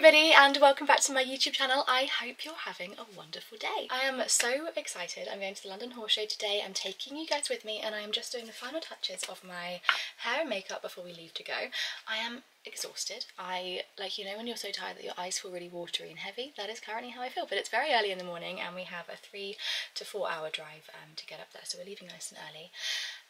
everybody and welcome back to my YouTube channel. I hope you're having a wonderful day. I am so excited. I'm going to the London Horse Show today. I'm taking you guys with me and I am just doing the final touches of my hair and makeup before we leave to go. I am exhausted. I, like you know when you're so tired that your eyes feel really watery and heavy, that is currently how I feel. But it's very early in the morning and we have a three to four hour drive um, to get up there. So we're leaving nice and early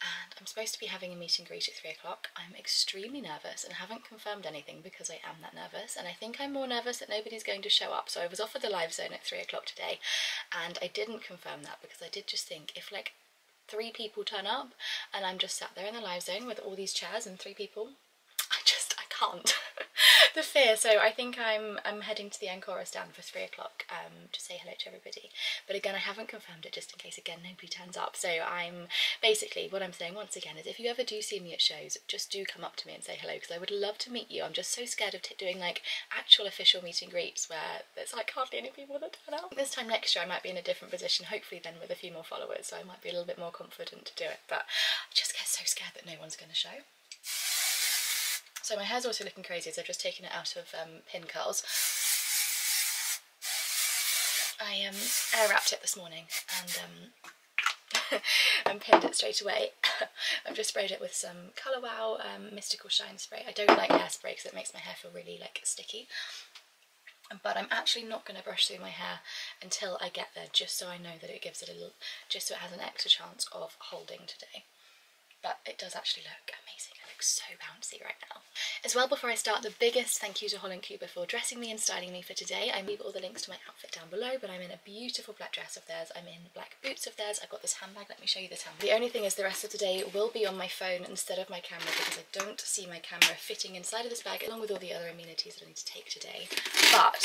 and I'm supposed to be having a meet and greet at three o'clock. I'm extremely nervous and haven't confirmed anything because I am that nervous and I think I'm more nervous that nobody's going to show up. So I was offered the live zone at three o'clock today and I didn't confirm that because I did just think if like three people turn up and I'm just sat there in the live zone with all these chairs and three people, I just, I can't. the fear. So I think I'm I'm heading to the Angkora stand for three o'clock um, to say hello to everybody. But again, I haven't confirmed it just in case again nobody turns up. So I'm basically what I'm saying once again is if you ever do see me at shows, just do come up to me and say hello because I would love to meet you. I'm just so scared of doing like actual official meet and greets where there's like hardly any people that turn up. This time next year I might be in a different position, hopefully then with a few more followers, so I might be a little bit more confident to do it. But I just get so scared that no one's going to show. So my hair's also looking crazy as I've just taken it out of um, pin curls. I um, air wrapped it this morning and um, and pinned it straight away. I've just sprayed it with some Colour Wow um, Mystical Shine Spray. I don't like hairspray because it makes my hair feel really like sticky. But I'm actually not going to brush through my hair until I get there just so I know that it gives it a little, just so it has an extra chance of holding today. But it does actually look amazing so bouncy right now. As well, before I start, the biggest thank you to Holland Cooper for dressing me and styling me for today. I leave all the links to my outfit down below, but I'm in a beautiful black dress of theirs. I'm in black boots of theirs. I've got this handbag. Let me show you this handbag. The only thing is the rest of today will be on my phone instead of my camera because I don't see my camera fitting inside of this bag along with all the other amenities that I need to take today. But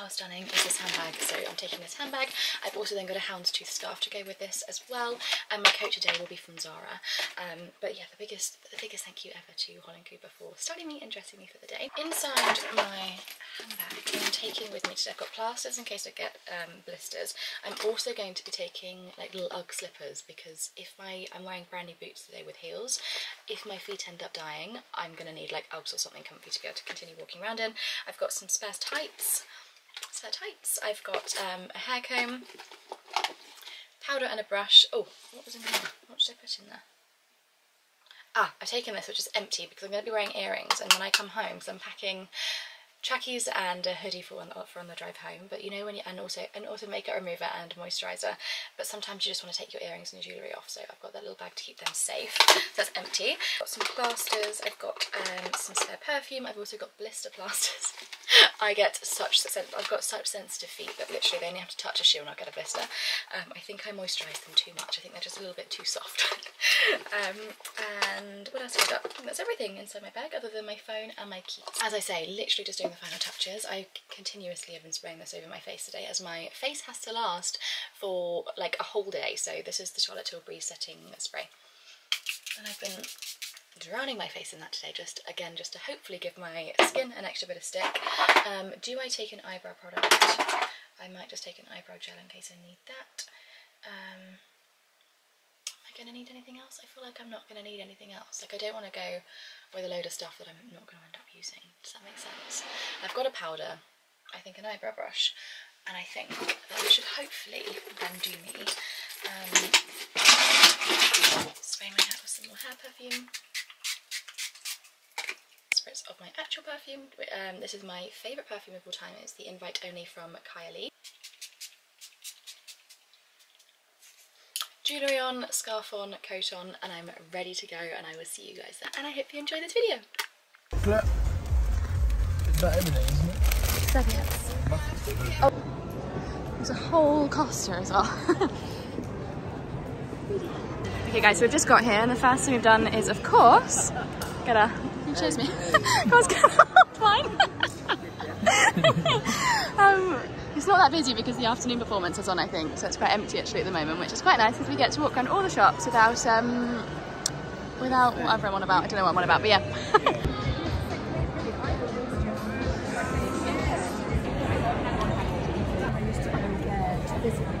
how stunning is this handbag? So I'm taking this handbag. I've also then got a houndstooth scarf to go with this as well. And my coat today will be from Zara. Um, but yeah, the biggest the biggest thank you ever to Holland Cooper for starting me and dressing me for the day. Inside my handbag, I'm taking with me today, I've got plasters in case I get um, blisters. I'm also going to be taking like little Ugg slippers because if my, I'm wearing brand new boots today with heels, if my feet end up dying, I'm to need like Uggs or something comfy to be able to continue walking around in. I've got some spare tights spare tights. I've got um, a hair comb, powder and a brush. Oh, what was in there? What did I put in there? Ah, I've taken this which is empty because I'm going to be wearing earrings and when I come home, because I'm packing trackies and a hoodie for on, for on the drive home but you know when you and also and also makeup remover and moisturizer but sometimes you just want to take your earrings and your jewellery off so I've got that little bag to keep them safe. So that's empty. Got some plasters I've got um, some spare perfume I've also got blister plasters. I get such I've got such sensitive feet that literally they only have to touch a shoe and I'll get a blister. Um, I think I moisturise them too much. I think they're just a little bit too soft. Um, and what else have I got? I think that's everything inside my bag other than my phone and my keys. As I say literally just doing the final touches. I continuously have been spraying this over my face today as my face has to last for like a whole day. So this is the Charlotte Tilbury setting spray. And I've been drowning my face in that today just again just to hopefully give my skin an extra bit of stick. Um, do I take an eyebrow product? I might just take an eyebrow gel in case I need that. Um, to need anything else? I feel like I'm not going to need anything else. Like I don't want to go with a load of stuff that I'm not going to end up using. Does that make sense? I've got a powder, I think an eyebrow brush, and I think that should hopefully then do me. Um, spray my hair with some more hair perfume. Spritz of my actual perfume. Um, this is my favourite perfume of all time. It's the Invite Only from Kayali jewellery on, scarf on, coat on, and I'm ready to go and I will see you guys there. And I hope you enjoy this video. Flip. It's about everything, isn't it? Seven. Oh, there's a whole coaster as well. okay guys, so we've just got here and the first thing we've done is, of course, get a, you chose me, of course, get a fine. um, it's not that busy because the afternoon performance is on, I think, so it's quite empty actually at the moment, which is quite nice because we get to walk around all the shops without, um, without whatever I'm on about. I don't know what I'm on about, but yeah.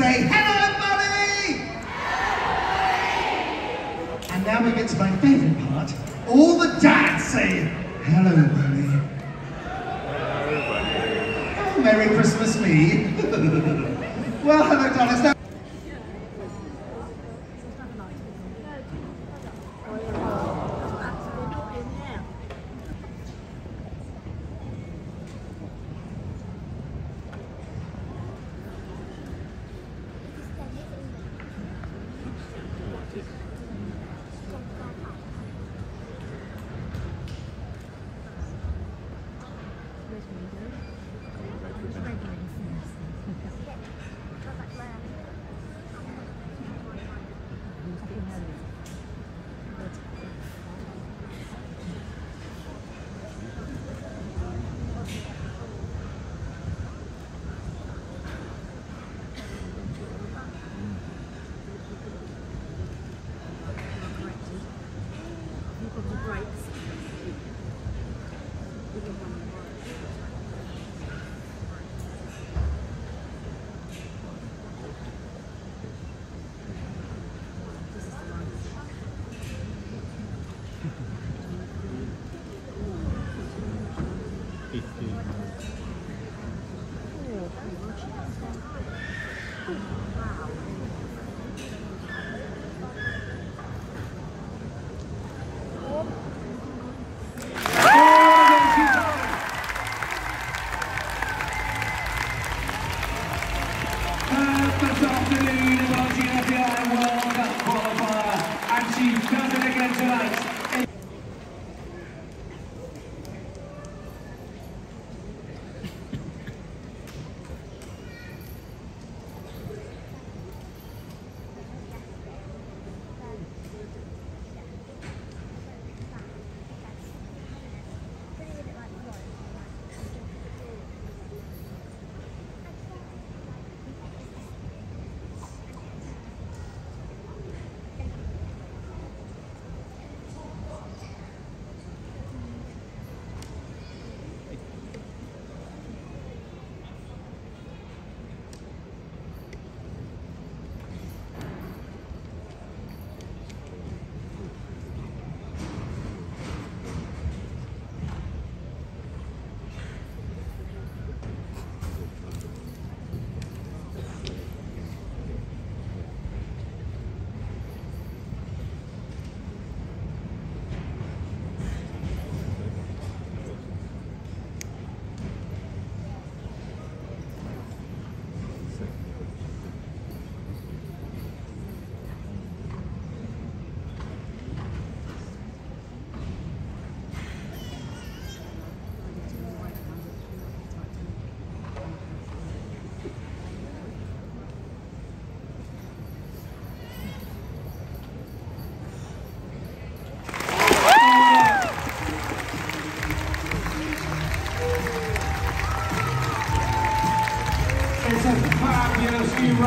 say, Hello, Bunny! And now we get to my favourite part. All the dads say, Hello, Bunny. Oh, Merry Christmas, me. well, hello, darlings.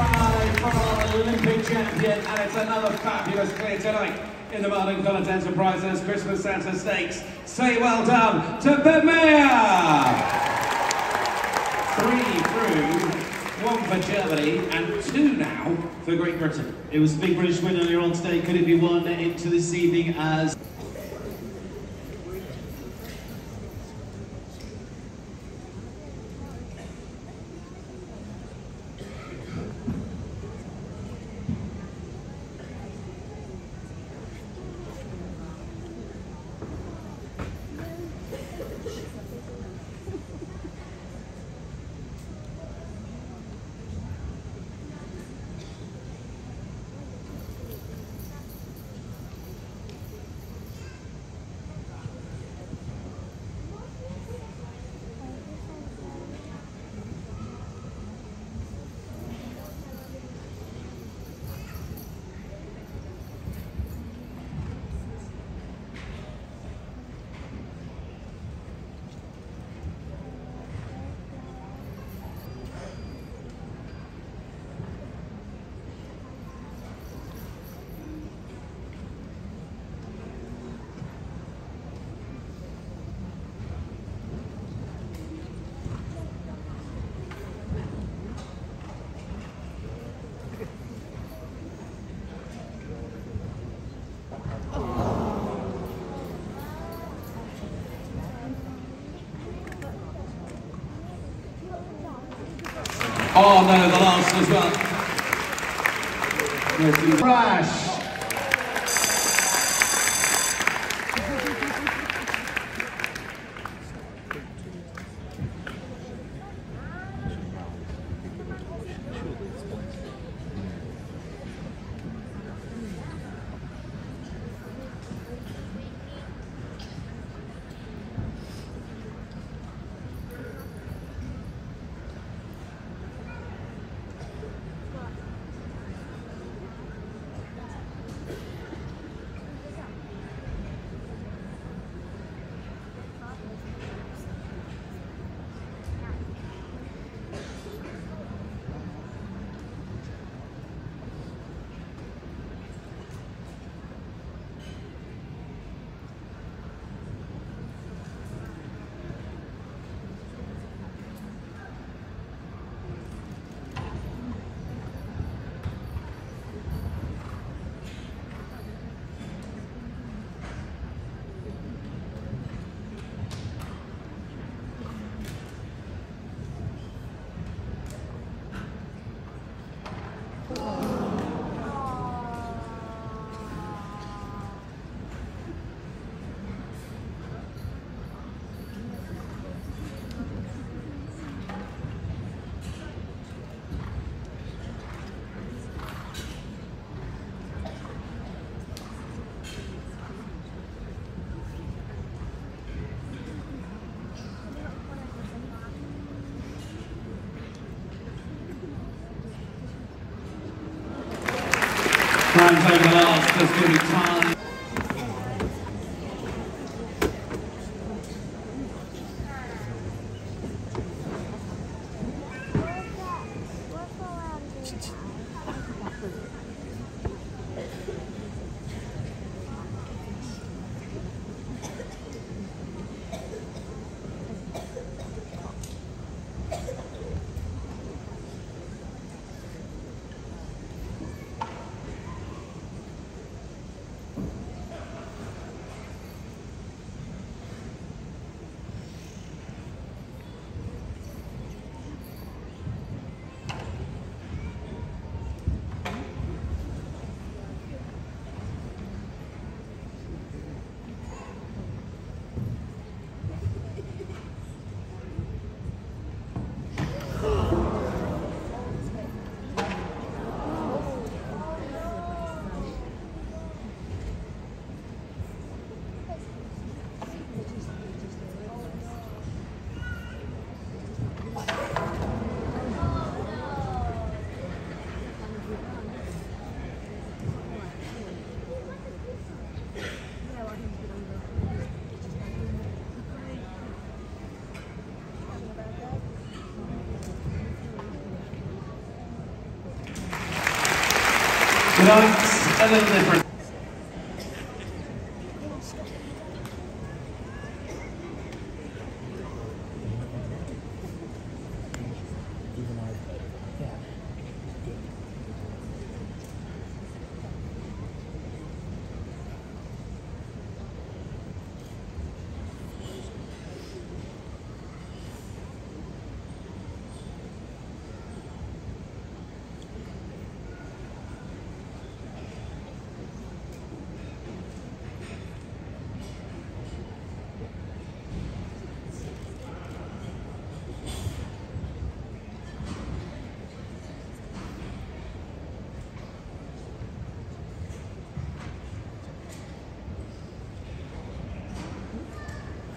From our Olympic champion, and it's another fabulous clear tonight in the Martin Collins Enterprises Christmas Santa Stakes. Say well done to Ben Maher! Three through, one for Germany, and two now for Great Britain. It was a big British win earlier on today. Could it be won into this evening as Oh no, the last as well. Crash. Time's over the last, there's going to time. Tonight's a little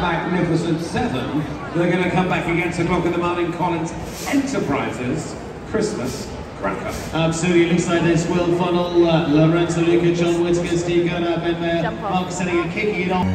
magnificent seven. They're going to come back against the clock in the Martin Collins Enterprises Christmas Cracker. Absolutely, looks like this Will Funnell uh, Lorenzo Luca, John Whitaker, Steve Guerdat, Ben Maher, Jump off. Marcus Ehning and kicking it on.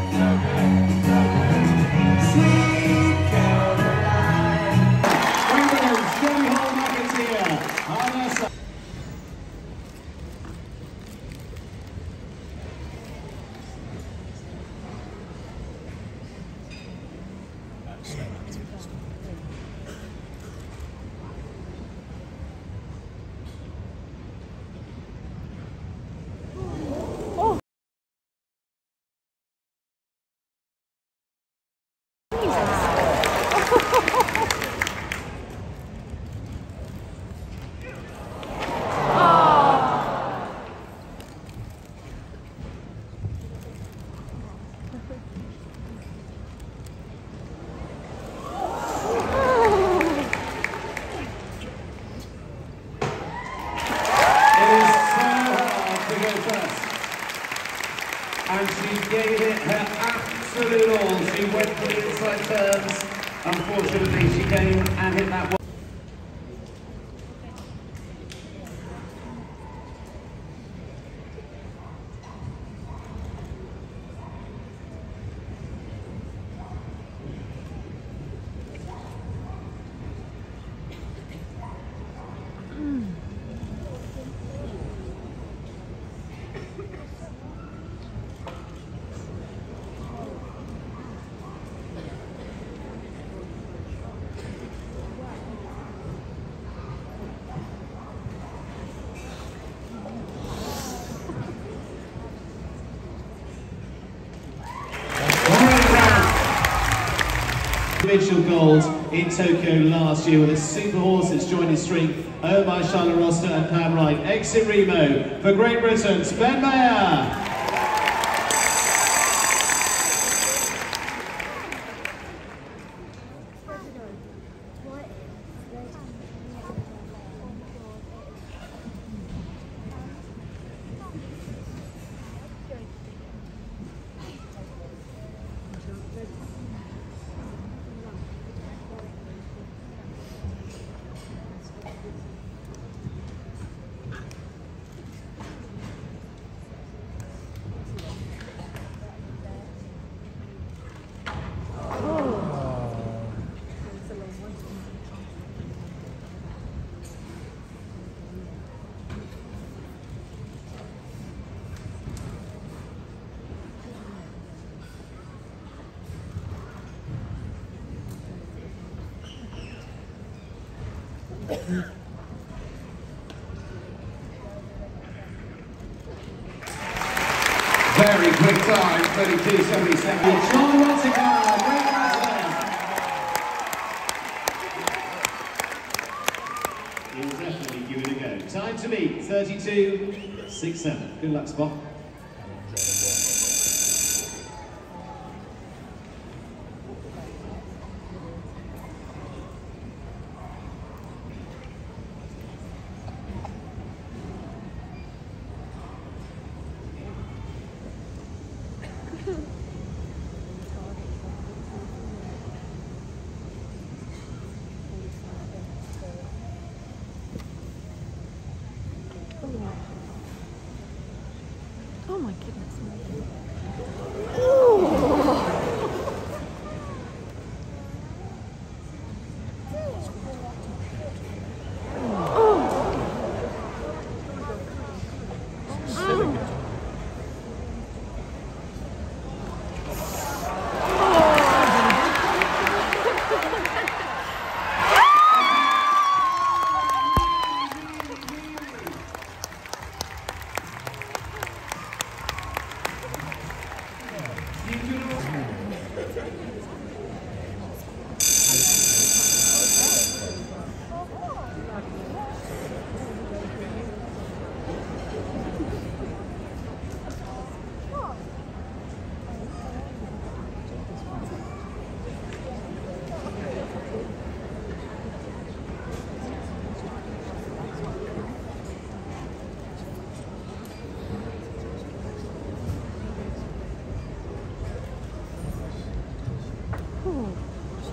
Gold in Tokyo last year with a super horse that's joined his string, owned by Charlotte Rossiter and Pam Wright. Exit Remo for Great Britain, Ben Maher. Very quick time, 32.77. John Whitaker, Great. He will definitely give it a go. Time to beat 32.67. Good luck, Spot.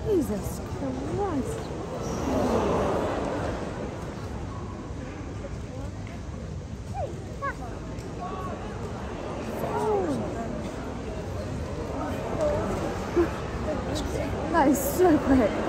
Jesus Christ. Oh. That is so quick.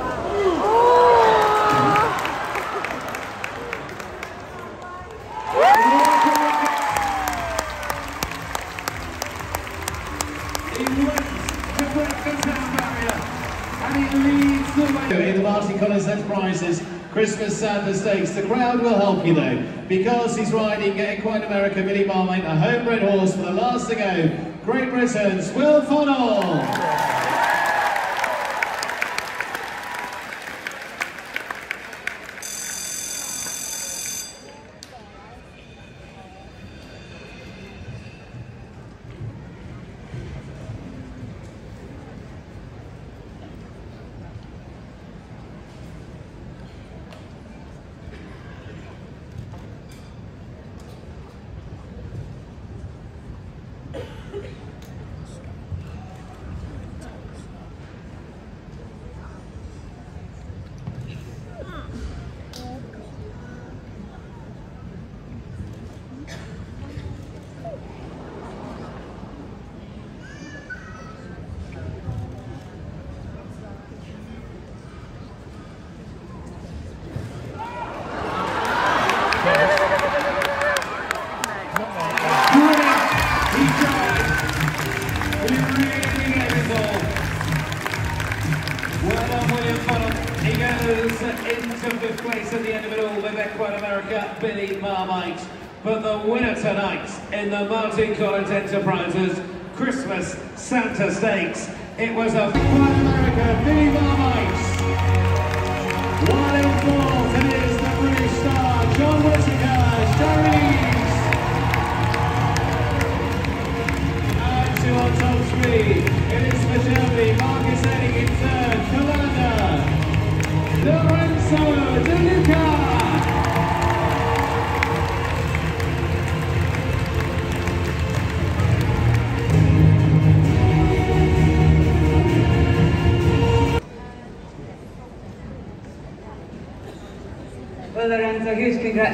Christmas Santa Stakes, the crowd will help you though, because he's riding Equine America Billy Marmite, a homebred horse for the last to go. Great Britain's Will Funnell. The Martin Collins Enterprises Christmas Santa Stakes, it was a Equine America,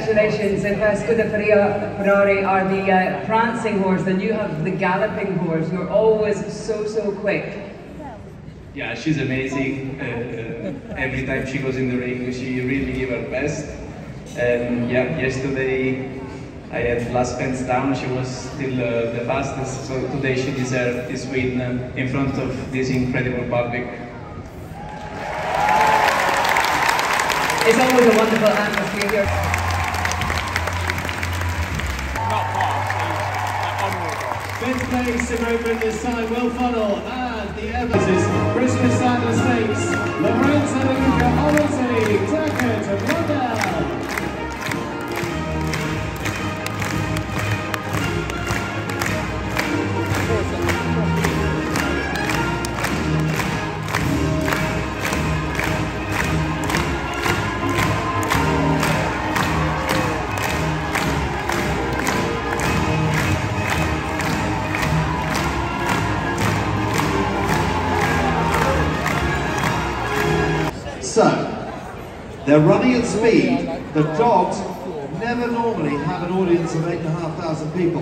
congratulations. If uh, Scuda Ferria- Ferrari are the uh, prancing horse, then you have the galloping horse. You're always so, so quick. Yeah, she's amazing. Uh, uh, every time she goes in the ring, she really gives her best. And yeah, yesterday I had last fence down. She was still uh, the fastest. So today she deserved this win uh, in front of this incredible public. It's always a wonderful atmosphere here. Fifth place in Roman this time, Will Funnell and the Everses Christmas Santa Stakes. Lorenzo Luca, Odyssey, Tackett and London. They're running at speed. The dogs never normally have an audience of 8,500 people.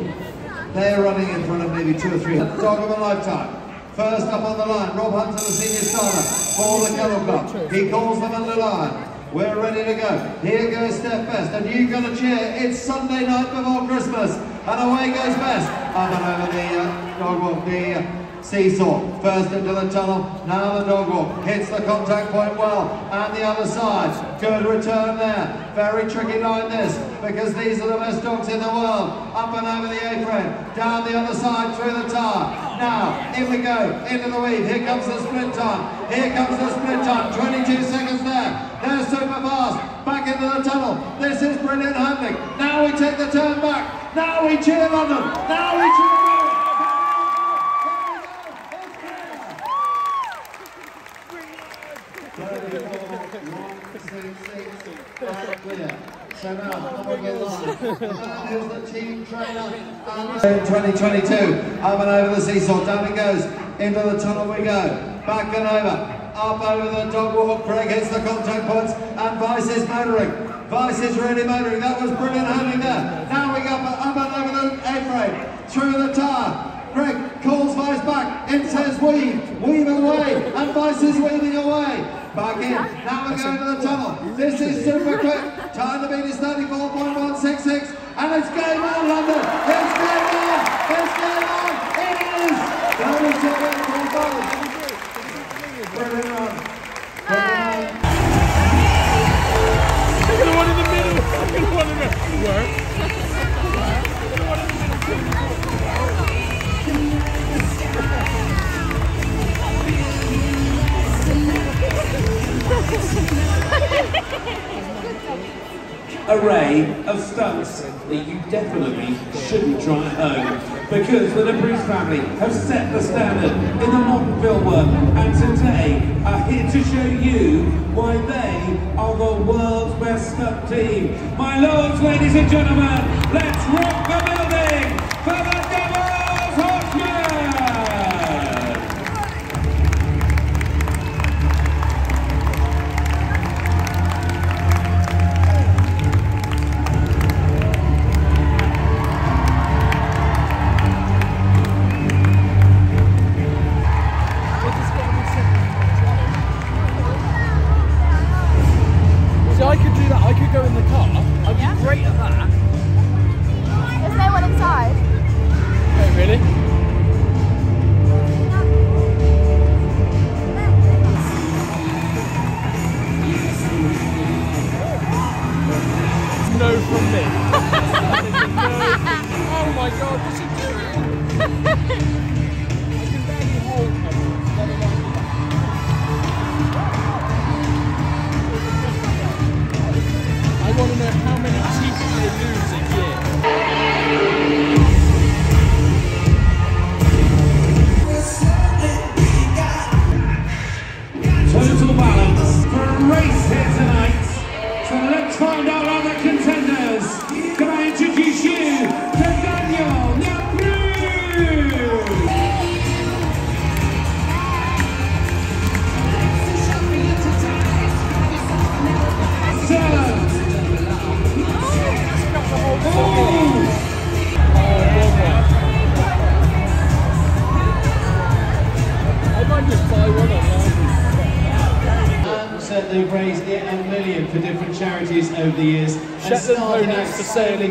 They're running in front of maybe two or three. Dog of a lifetime. First up on the line, Rob Hunter, the senior starter for the Kennel Club. He calls them under line. We're ready to go. Here goes Steph Best, and you got to cheer. It's Sunday night before Christmas, and away goes Best. Up and over the uh, dog walk, the uh, seesaw. First into the tunnel, now the dog walk. Hits the contact point well, and the other side. Good return there. Very tricky line this, because these are the best dogs in the world. Up and over the apron, down the other side through the tire. Now, in we go, into the weave. Here comes the sprint time. Here comes the sprint time. 22 seconds there. They're super fast. Back into the tunnel. This is brilliant handling. Now we take the turn back. Now we cheer on them, Now we cheer So now, number one line. Here's the team trainer. 2022, up and over the seesaw, down it goes. Into the tunnel we go. Back and over. up over the dog walk. Craig hits the contact points and Vice is motoring. Vice is really motoring. That was brilliant handling there. Now we go up and over the A-frame, through the tyre. Craig calls Vice back, in says weave, weave away, and Vice is weaving away. Back in, now we're going to the tunnel. This is super quick. Time to beat is 34.166, and it's game on, London. It's game on, it's game on, it is. That was the win for both. Brilliant run. Brilliant run. Look at the one in the middle. Look at the one in the middle. Work. Array of stunts that you definitely shouldn't try at home because the Laprise family have set the standard in the modern film world and today are here to show you why they are the world's best stunt team. My lords, ladies and gentlemen, let's rock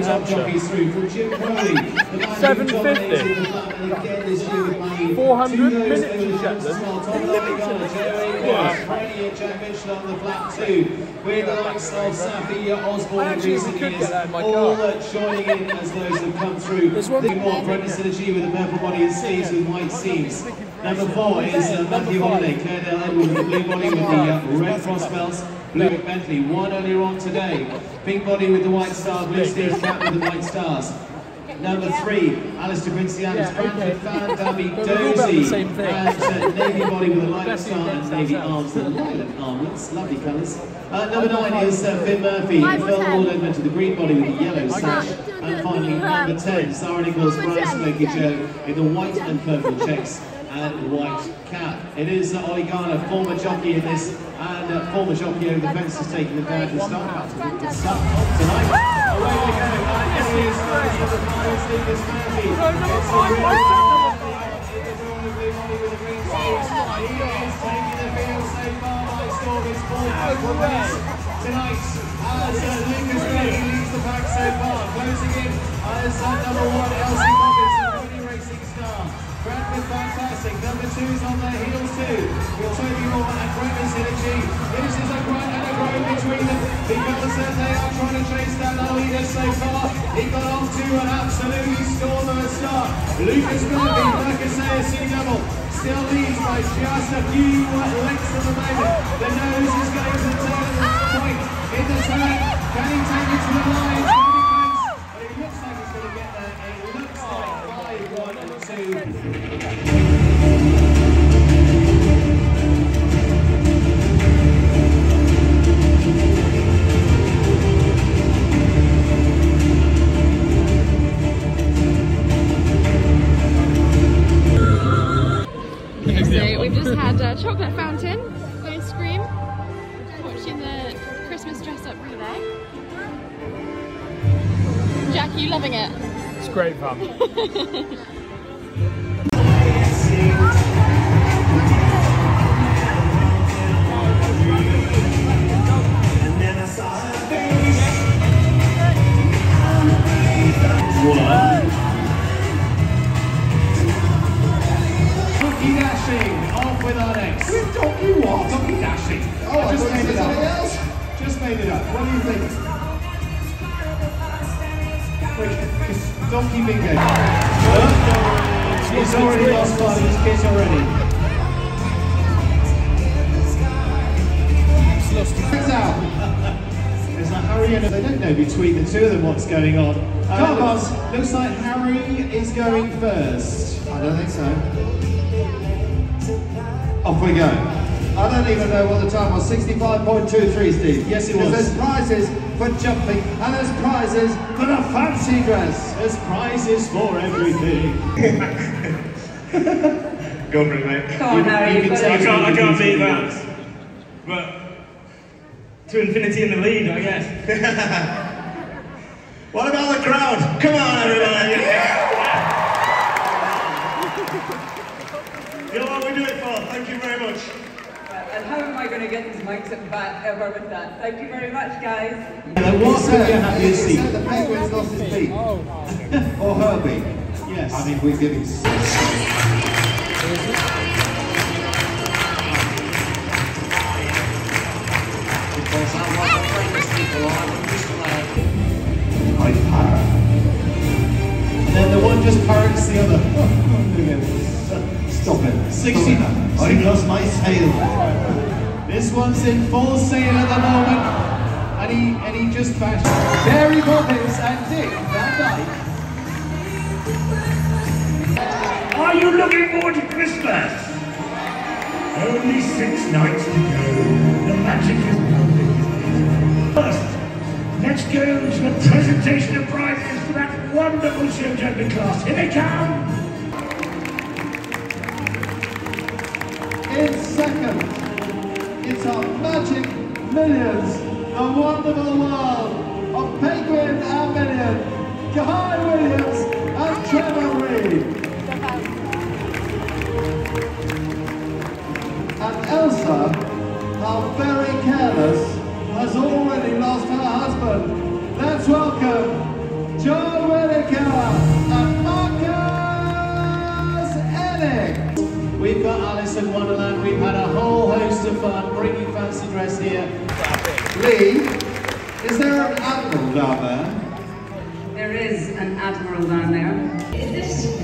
out for sale in sailing top Hampshire. jockeys through from Jim Crowley, the man who 750. dominated the flat and again this year with money 400 to minutes in Shetland. small top line Ghana, Joey Walsh, Freddie and Jack Mitchell on the flat too, with the likes of Saffie Osborne in actually recent years, get that in my all joining in as those have come through. One- more Brendan Synergy with the purple body and sleeves with white seams. Number four is uh, Matthew Holiday, Claire Edward with the blue body with the uh, red cross belts. Blue Bentley, one earlier on today. Pink body with the white star, blue sleeves cap with the white stars. Number three, Alistair Quincy Adams, Yeah, Brantford okay. Fan Dabby But we're all about the Dozy, same thing. and uh, navy body with a lilac Best star and navy ourselves. arms, the lilac armlets, lovely colours. Uh, number nine is uh, Finn Murphy, Five or Phil ten. Ward Edmund to the green body with the yellow sash. And finally, number 10, Sarah Nichols, Brian Smoky Joe in the white and purple checks and white cap. It is uh, Garner, former jockey in this, and uh, former jockey over the fences taking the down to start out tonight. Away we go, and it is for the final Stevens Murphy. It's a real- He is taking the field so far by storm. It's four points tonight as uh, Lucas Gray leads the pack so far. Closing in as uh, number one, Elsie is fantastic. Number two is on their heels too. Will Toby Moore and Brendan Synergy. This is a grunt and a groan between them because as they are trying to chase down the leader so far, he got off to an absolutely stormer start. Lucas Gordon, oh! like I say, a C-double, still leads by just a few lengths at the moment. The nose is going to turn at this ah! point in the turn. Can he take it to the line? But it looks like he's going to get there. It looks like 5, 1 and 2. We've just had a chocolate fountain, ice cream, watching the Christmas dress up relay. Jack, you loving it? It's great fun. Donkey dashing, off with our next. Donkey what? Donkey dashing. Oh, I just you made it up. else. Just made it up. What do you think? Quick, donkey bingo. He's already lost part of his kit already. Turns out, there's a Harry and they don't know between the two of them what's going on. Uh, Come on. looks, looks like Harry is going first. I don't think so. Off we go. I don't even know what the time was. 65.23, Steve. Yes, it was. There's prizes for jumping and there's prizes for the fancy dress. There's prizes for everything. Go for it, mate. Come on, Harry, you you've can got take it. I can't, I can't beat that. But to infinity in the lead, I guess. What about the crowd? Come on, everybody. you know what we do it for. Thank you very much. Uh, and how am I going to get these mics at the back ever with that? Thank you very much, guys. Now, what He are you happy he to see? the penguin's lost his beak. Oh. or her beak. Yes. I mean, we're giving Because I'm one of the famous people, I'm a Mr. I para. And then the one just parrots the other. 60 Stop. I've lost my sail. This one's in full sail at the moment. And he, and he just bashed Barry Poppins and Dick Van Dyke. Are you looking forward to Christmas? Only six nights to go. The magic is building. First, let's go to the presentation of prizes for that wonderful show jumping class. Here they come! In second, it's our magic millions, the wonderful world of Penguin and Million, Kai Williams and Trevor Reed. And Elsa, how very careless, has already lost her husband. Let's welcome Joe Lee, is there an admiral down there? There is an admiral down there. Is this,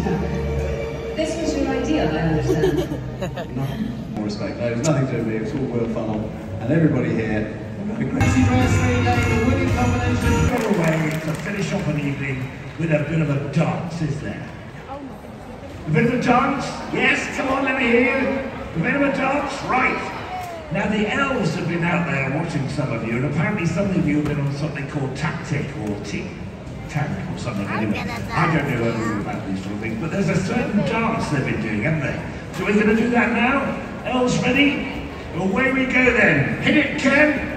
this was your idea, I understand. More respect. No, it's nothing to do with me. It's all Will Funnell and everybody here. The crazy dress relay, the winning combination. Go away to finish off an evening with a bit of a dance, is there? A bit of a dance? Yes, come on, let me hear you. A bit of a dance? Right. Now, the elves have been out there watching some of you, and apparently some of you have been on something called tactic or tick tank or something anyway. I don't know anything about these sort of things, but there's a certain dance they've been doing, haven't they? So we're going to do that now. Elves ready? Away we go then. Hit it, Ken.